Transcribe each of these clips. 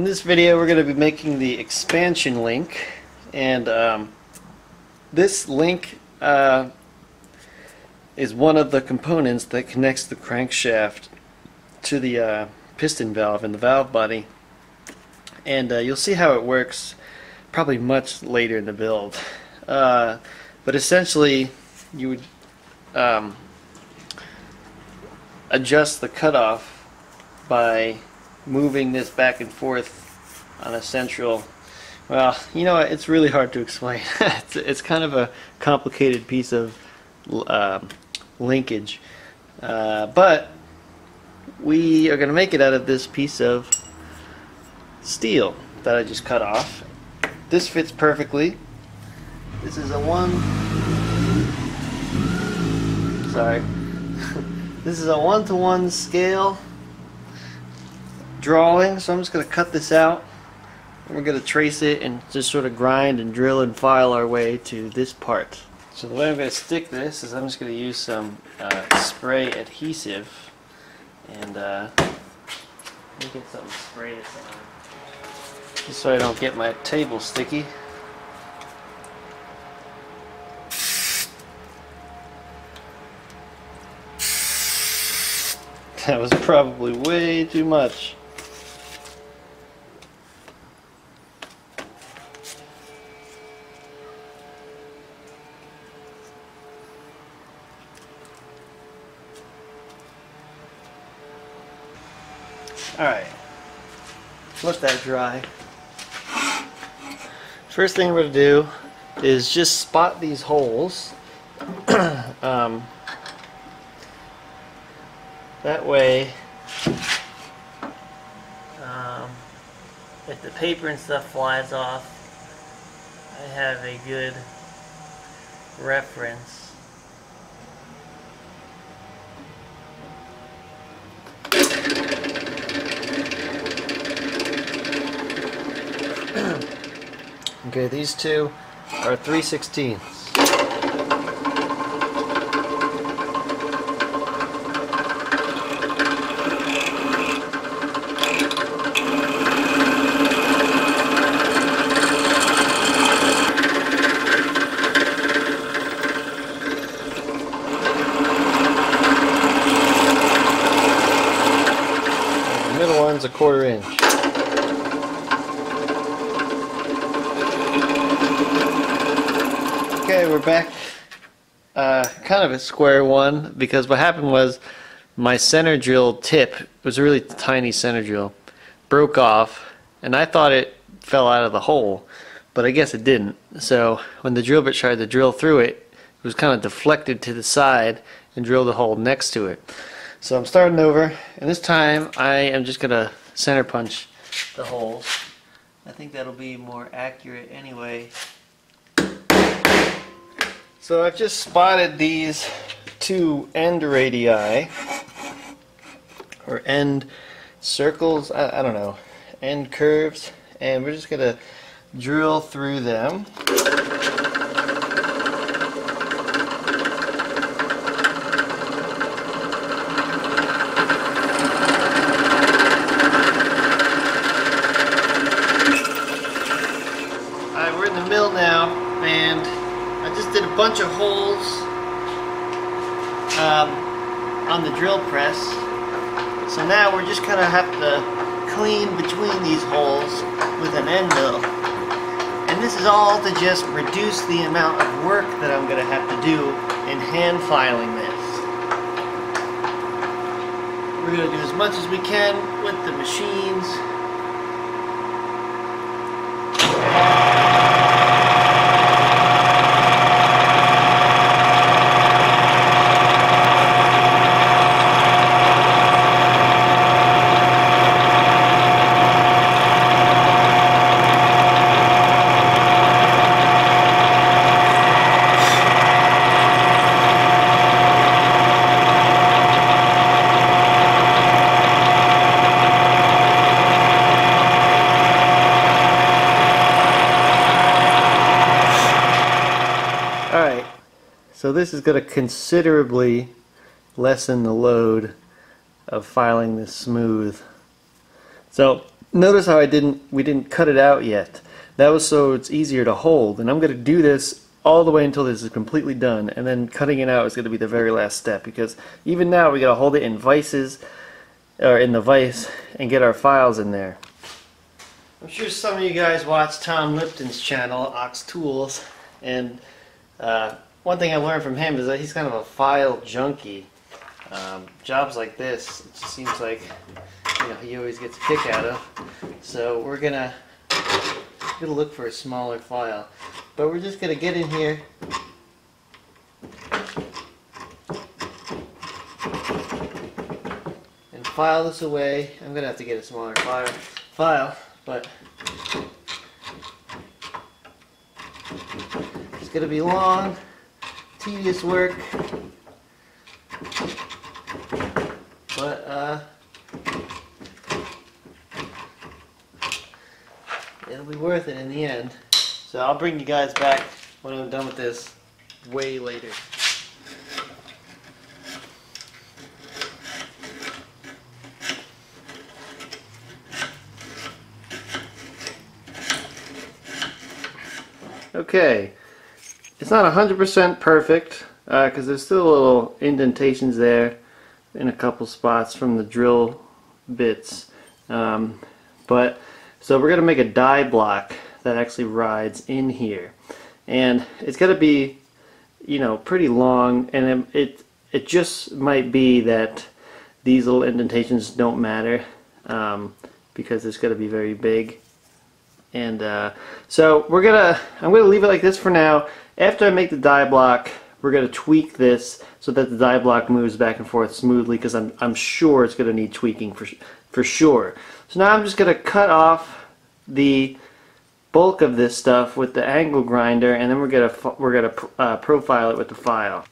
In this video we're going to be making the expansion link and um, this link uh, is one of the components that connects the crankshaft to the uh, piston valve in the valve body. And uh, you'll see how it works probably much later in the build. Uh, but essentially you would um, adjust the cutoff by moving this back and forth on a central well you know it's really hard to explain. It's, it's kind of a complicated piece of uh, linkage. Uh, but we are going to make it out of this piece of steel that I just cut off. This fits perfectly. This is a one sorry. This is a one-to-one -one scale drawing, so I'm just going to cut this out. We're going to trace it and just sort of grind and drill and file our way to this part. So the way I'm going to stick this is I'm just going to use some uh, spray adhesive and uh, get something spray this on. Just so I don't get my table sticky. That was probably way too much. Alright, let that dry. First thing we're going to do is just spot these holes. um, that way, um, if the paper and stuff flies off, I have a good reference. Okay, these two are 3 16ths. Middle one's a quarter inch. Okay, we're back uh, kind of at square one because what happened was my center drill tip was a really tiny center drill broke off and I thought it fell out of the hole but I guess it didn't. So when the drill bit tried to drill through it it was kind of deflected to the side and drilled a hole next to it. So I'm starting over and this time I am just gonna center punch the holes I think that'll be more accurate anyway so I've just spotted these two end radii, or end circles, I, I, don't know, end curves, and we're just going to drill through them. Alright, we're in the mill now, and I just did a bunch of holes um, on the drill press. So now we're just going to have to clean between these holes with an end mill. And this is all to just reduce the amount of work that I'm going to have to do in hand filing this. We're going to do as much as we can with the machines. Alright, so this is going to considerably lessen the load of filing this smooth. So notice how I didn't we didn't cut it out yet. That was so it's easier to hold. And I'm going to do this all the way until this is completely done. And then cutting it out is going to be the very last step because even now we got to hold it in vices or in the vise and get our files in there. I'm sure some of you guys watch Tom Lipton's channel, Ox Tools, and uh, one thing I learned from him is that he's kind of a file junkie. Um, jobs like this, it just seems like you know he always gets a kick out of. So we're gonna gonna look for a smaller file, but we're just gonna get in here. And file this away. I'm gonna have to get a smaller file, file, but it's gonna be long, tedious work. But uh, it'll be worth it in the end. So I'll bring you guys back when I'm done with this way later. Okay, it's not 100% perfect because uh, there's still little indentations there in a couple spots from the drill bits. Um, but so we're going to make a die block that actually rides in here. And it's going to be, you know, pretty long and it, it, it just might be that these little indentations don't matter um, because it's going to be very big and uh, so we're gonna, I'm gonna leave it like this for now. After I make the die block, we're gonna tweak this so that the die block moves back and forth smoothly because I'm, I'm sure it's gonna need tweaking for, for sure. So now I'm just gonna cut off the bulk of this stuff with the angle grinder and then we're gonna, we're gonna uh, profile it with the file.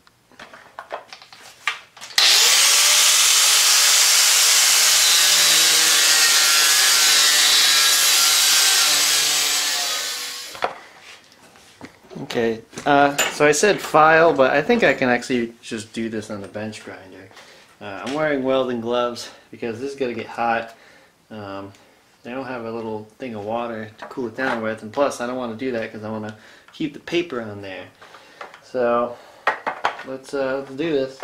Okay, uh, so I said file, but I think I can actually just do this on the bench grinder. Uh, I'm wearing welding gloves because this is going to get hot. Um, I don't have a little thing of water to cool it down with, and plus I don't want to do that because I want to keep the paper on there. So let's, uh, let's do this.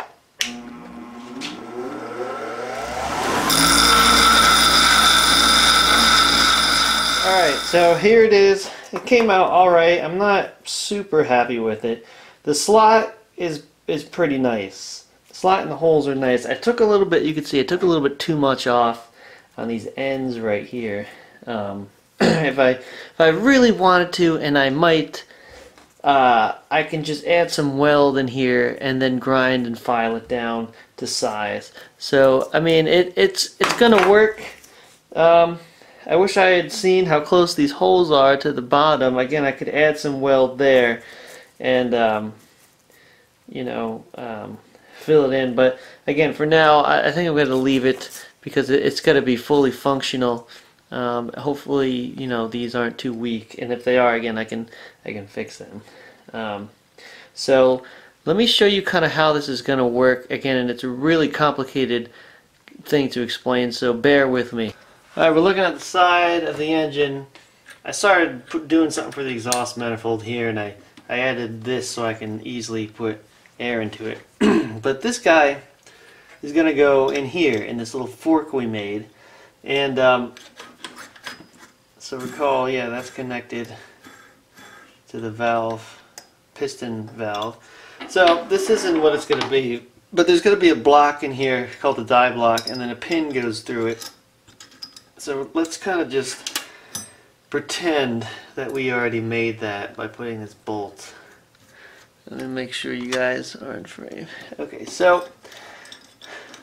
Alright, so here it is. It came out alright. I'm not super happy with it. The slot is is pretty nice. The slot and the holes are nice. I took a little bit, you can see I took a little bit too much off on these ends right here. Um, if I if I really wanted to, and I might, uh, I can just add some weld in here and then grind and file it down to size. So I mean, it, it's it's gonna work. Um, I wish I had seen how close these holes are to the bottom. Again, I could add some weld there and, um, you know, um, fill it in. But again, for now, I, I think I'm going to leave it because it, it's got to be fully functional. Um, hopefully, you know, these aren't too weak. And if they are, again, I can, I can fix them. Um, so let me show you kind of how this is going to work. Again, and it's a really complicated thing to explain, so bear with me. Alright, we're looking at the side of the engine. I started doing something for the exhaust manifold here and I, I added this so I can easily put air into it. but this guy is going to go in here in this little fork we made. And um, so recall, yeah, that's connected to the valve, piston valve. So this isn't what it's going to be, but there's going to be a block in here called the die block and then a pin goes through it so let's kind of just pretend that we already made that by putting this bolt. Let me make sure you guys are in frame. Okay, so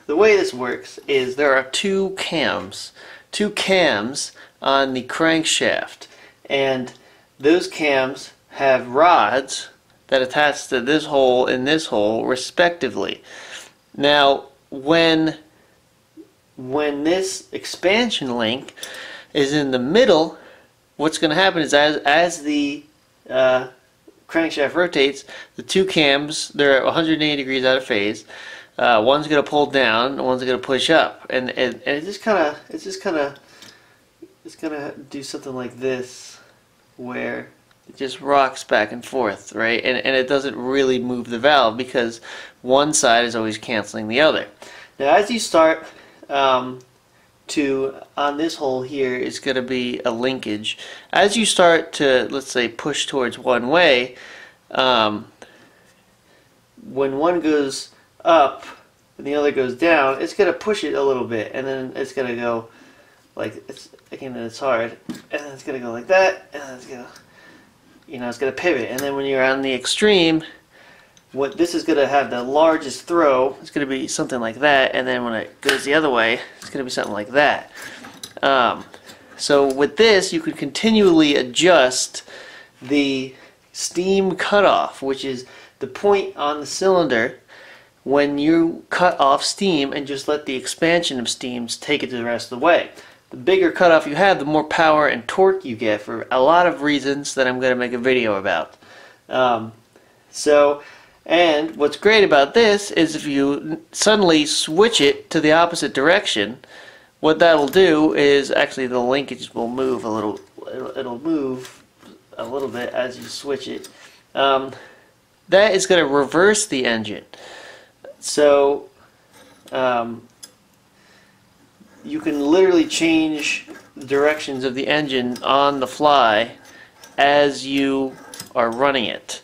the way this works is there are two cams, two cams on the crankshaft, and those cams have rods that attach to this hole and this hole respectively. Now, when when this expansion link is in the middle, what's going to happen is as, as the uh, crankshaft rotates, the two cams, they're 180 degrees out of phase. Uh, one's going to pull down, one's going to push up. And, and, and it just kind of, it's just kind of it's gonna do something like this, where it just rocks back and forth, right? And, and it doesn't really move the valve because one side is always canceling the other. Now as you start um, to, on this hole here is going to be a linkage. As you start to, let's say, push towards one way, um, when one goes up and the other goes down, it's going to push it a little bit and then it's going to go like, it's, again, it's hard, and then it's going to go like that, and then it's going to you know, it's going to pivot. And then when you're on the extreme, what this is going to have the largest throw, it's going to be something like that. And then when it goes the other way, it's going to be something like that. Um, so with this, you could continually adjust the steam cutoff, which is the point on the cylinder when you cut off steam and just let the expansion of steams take it the rest of the way the bigger cutoff you have, the more power and torque you get for a lot of reasons that I'm going to make a video about. Um, so, and what's great about this is if you suddenly switch it to the opposite direction, what that'll do is actually the linkage will move a little, it'll, move a little bit as you switch it. Um, that is going to reverse the engine. So, um, you can literally change directions of the engine on the fly as you are running it.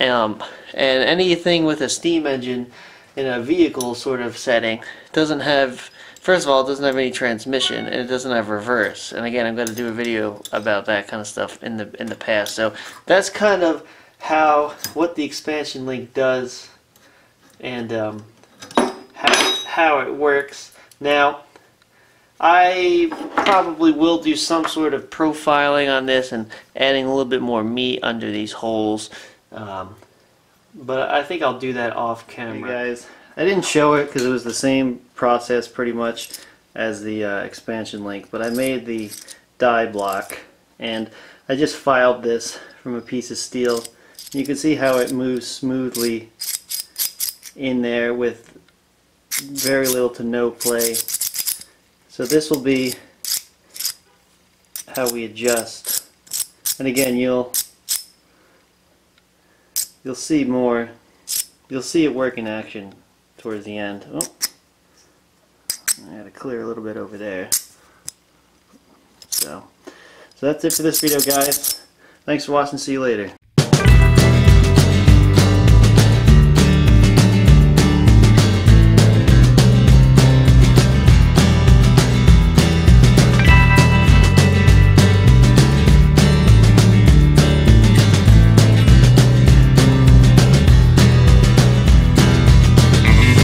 Um, and anything with a steam engine in a vehicle sort of setting doesn't have, first of all, it doesn't have any transmission and it doesn't have reverse. And again, I'm going to do a video about that kind of stuff in the in the past. So that's kind of how what the expansion link does and um, how, how it works. Now, I probably will do some sort of profiling on this and adding a little bit more meat under these holes. Um, but I think I'll do that off camera. Hey guys, I didn't show it because it was the same process pretty much as the uh, expansion link, but I made the die block and I just filed this from a piece of steel. You can see how it moves smoothly in there with very little to no play. So this will be how we adjust. And again, you'll you'll see more. You'll see it work in action towards the end. Oh, I had to clear a little bit over there. So, so that's it for this video, guys. Thanks for watching. See you later.